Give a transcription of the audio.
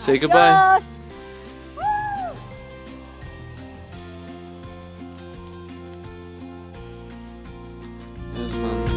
Say goodbye. Adios. Yes, son.